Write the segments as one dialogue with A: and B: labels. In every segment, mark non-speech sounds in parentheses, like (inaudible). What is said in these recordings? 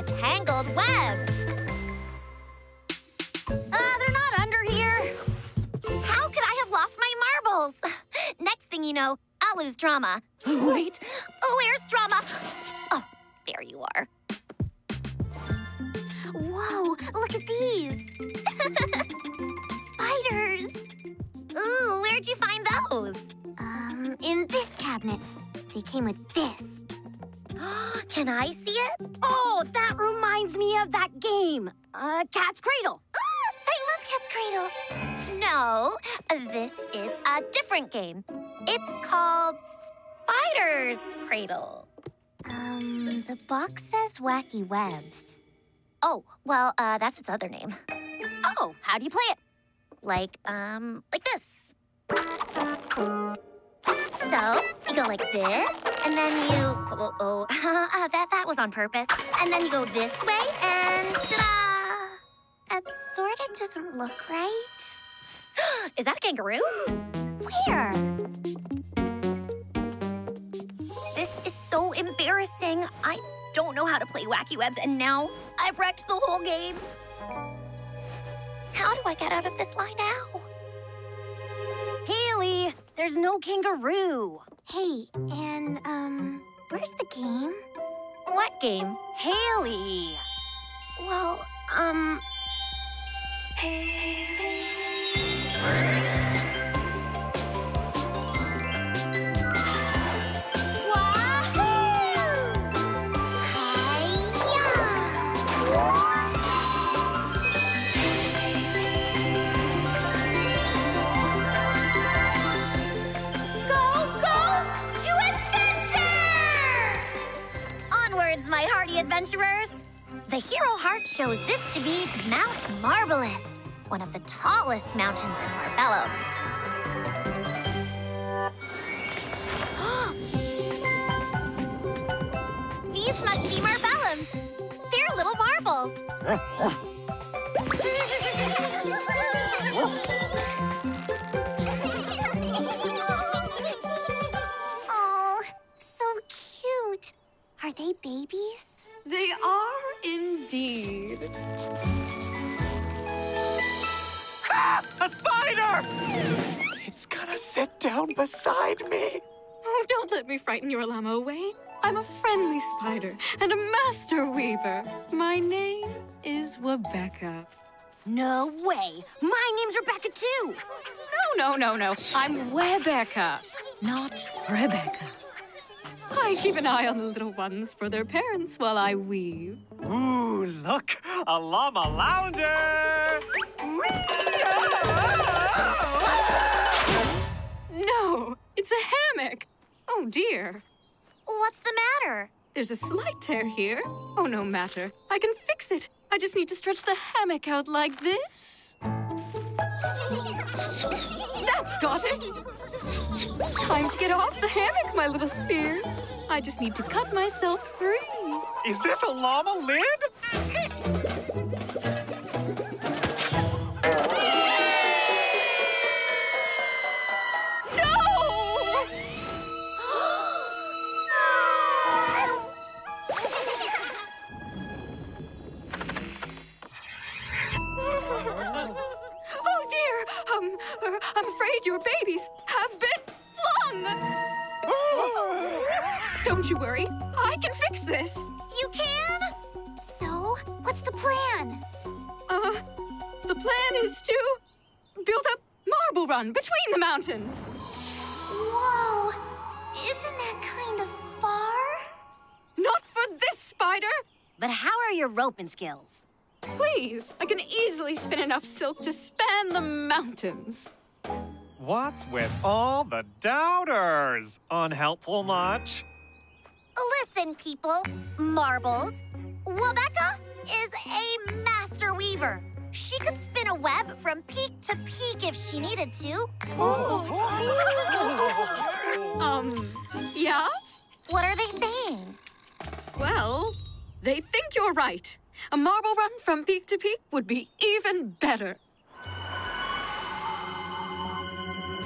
A: the Tangled Web.
B: Uh, they're not under here.
A: How could I have lost my marbles? (laughs) Next thing you know, I'll lose drama. (laughs)
B: Wait.
A: Where's drama? Oh, there you are.
B: Whoa, look at these. (laughs) Spiders.
A: Ooh, where'd you find those?
B: Um, in this cabinet. They came with this. (gasps)
A: Can I see it?
B: Cat's Cradle.
A: I love Cat's Cradle. No, this is a different game. It's called Spider's Cradle.
B: Um, the box says Wacky Webs.
A: Oh, well, uh, that's its other name.
B: Oh, how do you play it?
A: Like, um, like this. So, you go like this, and then you, oh, oh, uh, that, that was on purpose. And then you go this way, and ta-da!
B: That sort of doesn't look right. (gasps)
A: Is that a kangaroo?
B: Where?
A: This is so embarrassing. I don't know how to play Wacky Webs, and now I've wrecked the whole game. How do I get out of this line now?
B: Hailey, there's no kangaroo. Hey, and, um, where's the game?
A: What game?
B: Hailey.
A: Well, um... my hardy adventurers! The Hero Heart shows this to be Mount Marbellous, one of the tallest mountains in Marbellum. (gasps) These must be Marbellums. They're little marbles. (laughs)
B: Oh, so cute. Are they babies?
C: They are indeed.
D: A spider! It's gonna sit down beside me.
C: Oh, don't let me frighten your llama away. I'm a friendly spider and a master weaver. My name is Webecca.
B: No way. My name's Rebecca, too.
C: No, no, no, no. I'm Webecca, not Rebecca. I keep an eye on the little ones for their parents while I weave.
D: Ooh, look, a llama lounger!
C: No, dear.
A: What's the matter?
C: There's a slight tear here. Oh, no matter. I can fix it. I just need to stretch the hammock out like this. That's got it. Time to get off the hammock, my little spears. I just need to cut myself free.
D: Is this a llama lid?
C: I'm afraid your babies have been flung! (gasps) Don't you worry, I can fix this.
A: You can?
B: So, what's the plan?
C: Uh, the plan is to build a marble run between the mountains.
B: Whoa! Isn't that kind of far?
C: Not for this spider!
B: But how are your roping skills?
C: Please, I can easily spin enough silk to span the mountains.
D: What's with all the doubters? Unhelpful much?
A: Listen, people, marbles. Webecca is a master weaver. She could spin a web from peak to peak if she needed to. (laughs)
C: Um, yeah?
A: What are they saying?
C: Well, they think you're right. A marble run from peak to peak would be even better.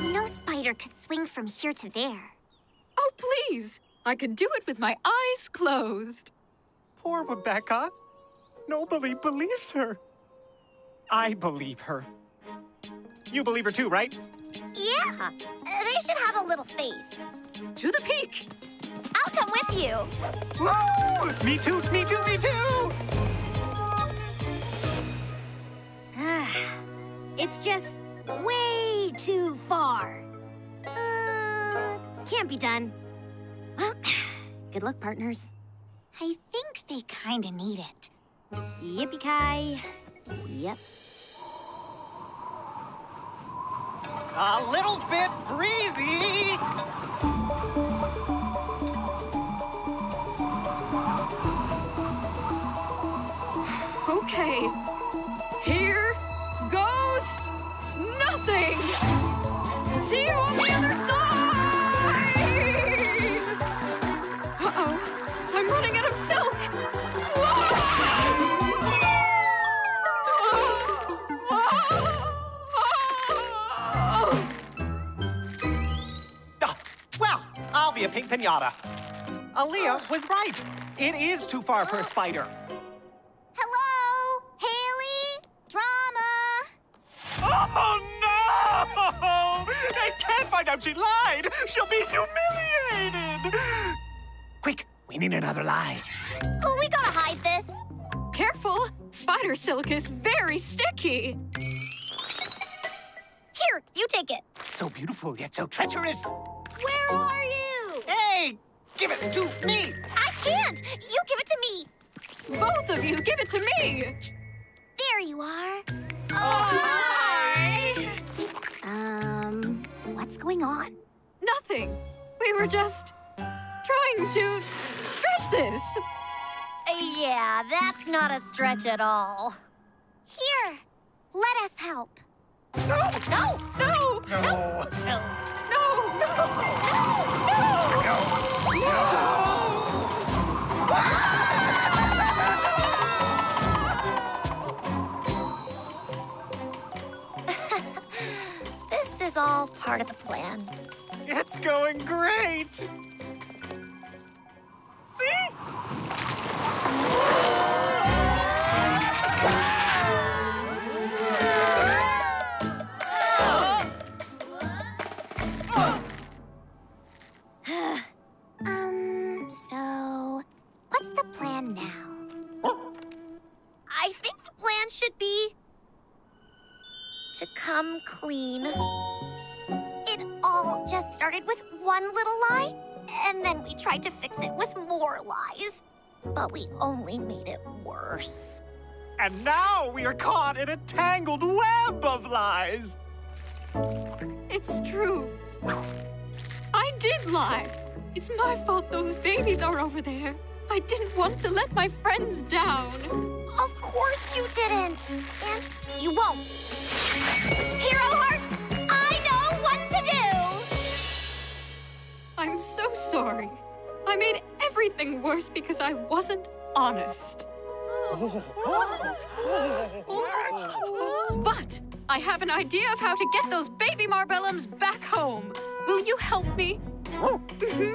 B: No spider could swing from here to there.
C: Oh, please! I could do it with my eyes closed.
D: Poor Webecca. Nobody believes her. I believe her. You believe her too, right?
A: Yeah, they should have a little faith.
C: To the peak!
A: I'll come with you.
D: Woo! Me too, me too, me too!
B: It's just way too far. Uh, can't be done. Well, (clears throat) good luck, partners. I think they kinda need it. Yippee-ki. Yep.
D: A little bit breezy. Pinata. Aliya was right. It is too far for a spider.
B: Hello? Hailey? Drama?
D: Oh, no! They can't find out she lied. She'll be humiliated. Quick, we need another lie.
A: Oh, we gotta hide this.
C: Careful! Spider silk is very sticky!
A: Here, you take it.
D: So beautiful, yet so treacherous.
B: Where are you?
D: Hey, give it to me.
A: I can't. You give it to me.
C: Both of you, give it to me!
B: There you are.
C: Hi!
B: Um, what's going on?
C: Nothing. We were just trying to stretch this.
A: Yeah, that's not a stretch at all.
B: Here, let us help.
D: No,
A: No,
C: No!
D: no,
A: no.
C: No! No! No! (laughs)
A: This is all part of the plan.
D: It's going great.
B: What's the plan now? Oh.
A: I think the plan should be to come clean. It all just started with one little lie, and then we tried to fix it with more lies. But we only made it worse.
D: And now we are caught in a tangled web of lies.
C: It's true. I did lie. It's my fault those babies are over there. I didn't want to let my friends down.
A: Of course you didn't, and you won't. Hero Hearts, I know what to do!
C: I'm so sorry. I made everything worse because I wasn't honest. But I have an idea of how to get those baby Marbellums back home. Will you help me? (laughs)
B: Mm-hmm.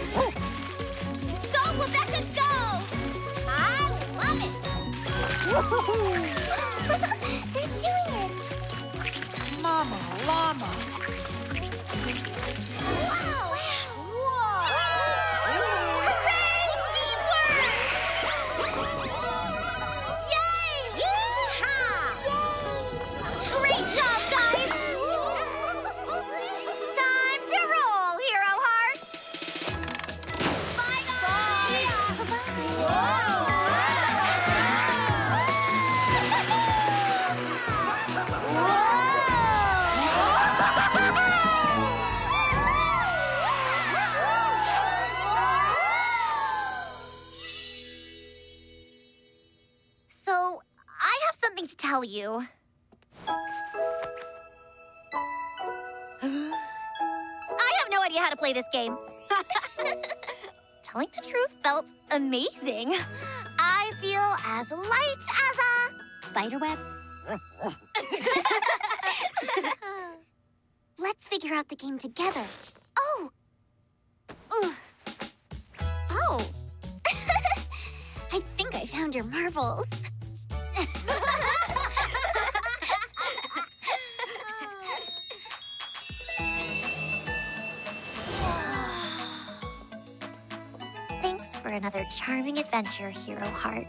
B: (laughs) They're doing it!
D: Mama llama.
A: Tell you. (gasps) I have no idea how to play this game. (laughs) Telling the truth felt amazing. I feel as light as a
B: Spiderweb? (laughs) Let's figure out the game together. Oh! Ugh. Oh! (laughs) I think I found your marbles.
A: Another charming adventure, Hero Heart.